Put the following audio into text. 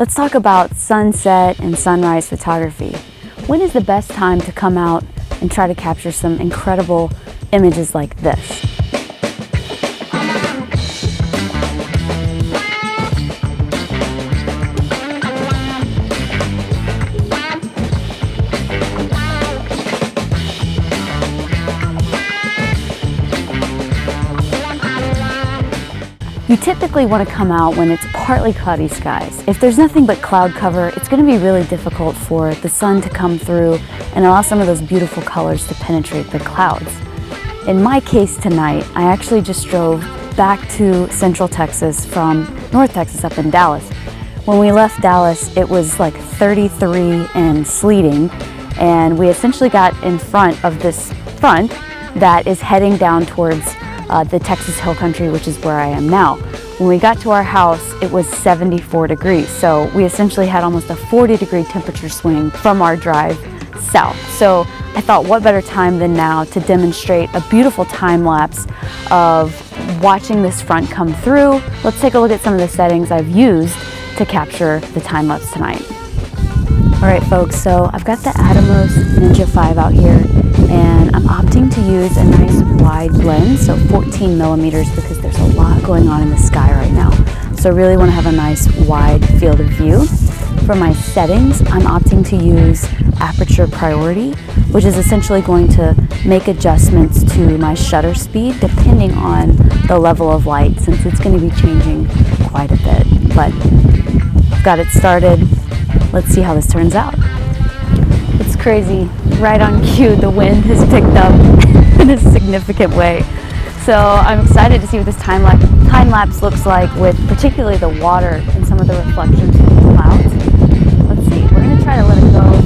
Let's talk about sunset and sunrise photography. When is the best time to come out and try to capture some incredible images like this? You typically want to come out when it's partly cloudy skies. If there's nothing but cloud cover, it's going to be really difficult for the sun to come through and allow some of those beautiful colors to penetrate the clouds. In my case tonight, I actually just drove back to Central Texas from North Texas up in Dallas. When we left Dallas, it was like 33 and sleeting, and we essentially got in front of this front that is heading down towards uh, the Texas Hill Country, which is where I am now. When we got to our house, it was 74 degrees. So we essentially had almost a 40 degree temperature swing from our drive south. So I thought what better time than now to demonstrate a beautiful time lapse of watching this front come through. Let's take a look at some of the settings I've used to capture the time lapse tonight. All right folks, so I've got the Atomos Ninja 5 out here and I'm opting to use a nice wide lens, so 14 millimeters because there's a lot going on in the sky right now. So I really want to have a nice wide field of view. For my settings, I'm opting to use aperture priority, which is essentially going to make adjustments to my shutter speed depending on the level of light since it's going to be changing quite a bit. But I've got it started. Let's see how this turns out It's crazy right on cue, the wind has picked up in a significant way. So I'm excited to see what this time, time lapse looks like with particularly the water and some of the reflections from the clouds. Let's see, we're gonna try to let it go